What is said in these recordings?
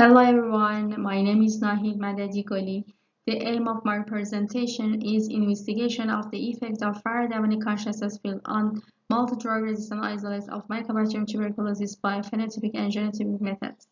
Hello everyone, my name is Nahid Madadi Goli. The aim of my presentation is investigation of the effect of Faradarmani consciousness field on multi-drug resistant isolates of Mycobacterium tuberculosis by phenotypic and genotypic methods.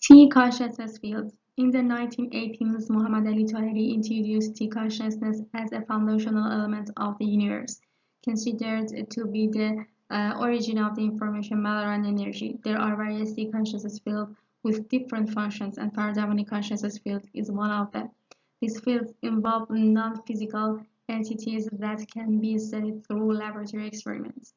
T consciousness field. In the 1918s, Mohammad Ali Taheri introduced T consciousness as a foundational element of the universe, considered to be the uh, origin of the information matter and energy. There are various T consciousness fields with different functions, and Faradarmani consciousness field is one of them. These fields involve non-physical entities that can be studied through laboratory experiments.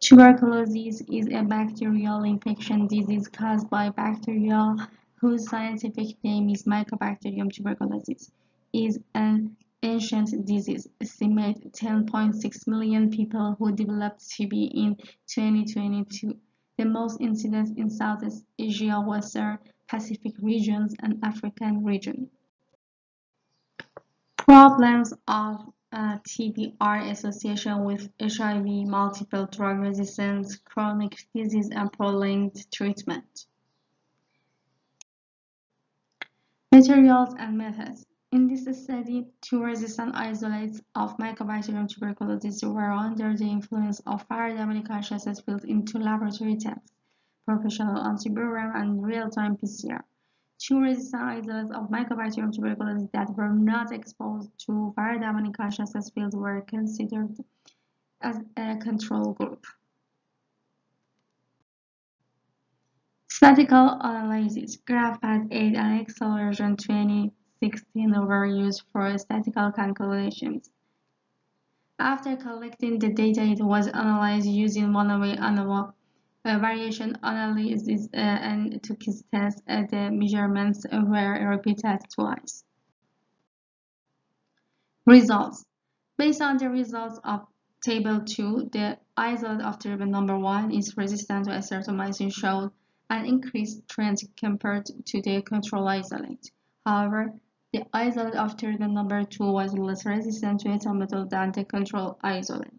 Tuberculosis is a bacterial infection disease caused by bacteria whose scientific name is Mycobacterium tuberculosis. is an ancient disease. Estimate 10.6 million people who developed TB in 2022. The most incidence in Southeast Asia, Western Pacific regions, and African region. Problems of uh, are association with HIV, multiple drug resistance, chronic disease, and prolonged treatment. Materials and methods. In this study, two resistant isolates of Mycobacterium tuberculosis were under the influence of variable caches built into laboratory tests, professional antiviral, and real-time PCR. Two resistant isolates of Mycobacterium tuberculosis that were not exposed to variable caches fields were considered as a control group. Statistical analysis, GraphPad 8 and Acceleration 20 16 were used for statistical calculations. After collecting the data, it was analyzed using one-way ANOVA, uh, variation analysis uh, and Tukey's test. Uh, the measurements were repeated twice. Results. Based on the results of Table 2, the isolate of number 1 is resistant to acetomycin, showed an increased trend compared to the control isolate. However, the isolate after the number 2 was less resistant to ethanol than the control isolate.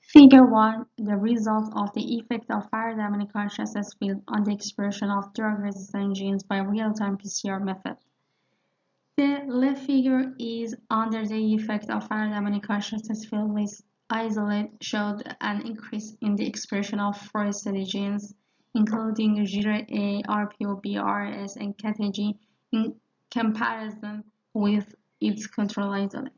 Figure 1. The result of the effect of Faradarmani consciousness field on the expression of drug-resistant genes by real-time PCR method. The left figure is under the effect of Faradarmani consciousness field This isolate showed an increase in the expression of four-study genes, including GRA, RPO, BRS, and katG in comparison with its control isolate.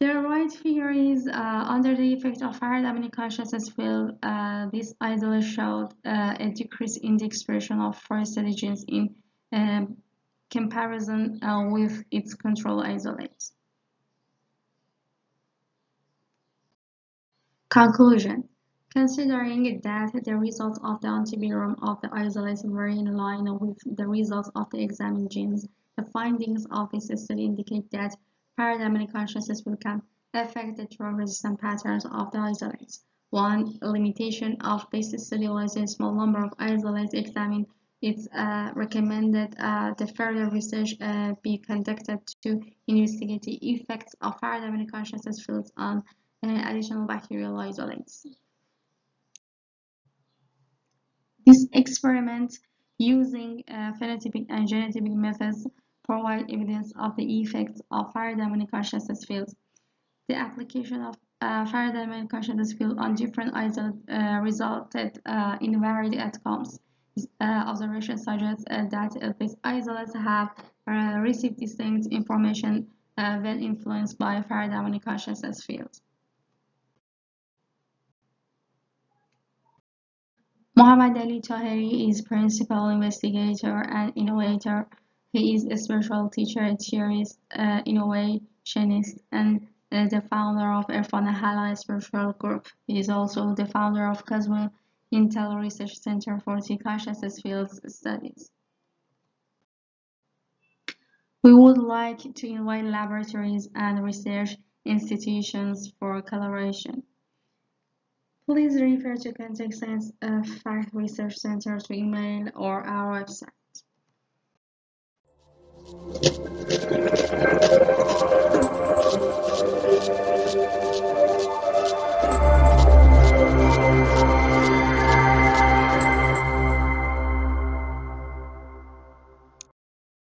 The right figure is uh, under the effect of Faradarmani consciousness field. Uh, this isolate showed uh, a decrease in the expression of forest genes in um, comparison uh, with its control isolates. Conclusion. Considering that the results of the antiviral of the isolates were in line with the results of the examined genes, the findings of this study indicate that Faradarmani consciousness will can affect the drug-resistant patterns of the isolates. One limitation of this study was a small number of isolates examined. It's uh, recommended uh, that further research uh, be conducted to investigate the effects of Faradarmani consciousness fields on uh, additional bacterial isolates. This experiment using uh, phenotypic and genotypic methods provide evidence of the effects of Faradarmani consciousness fields. The application of uh, Faradarmani consciousness field on different isolates uh, resulted uh, in varied outcomes. Uh, observations suggest uh, that these isolates have uh, received distinct information when influenced by Faradarmani consciousness fields. Mohammad Ali Taheri is principal investigator and innovator he is a spiritual teacher, theorist, uh, innovationist, and uh, the founder of Irfan Halal Spiritual Group. He is also the founder of Cosmo Intel Research Center for Consciousness Fields Studies. We would like to invite laboratories and research institutions for collaboration. Please refer to Contact Science uh, Fact Research Center to email or our website.